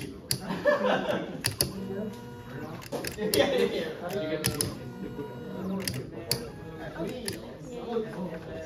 got yeah, yeah.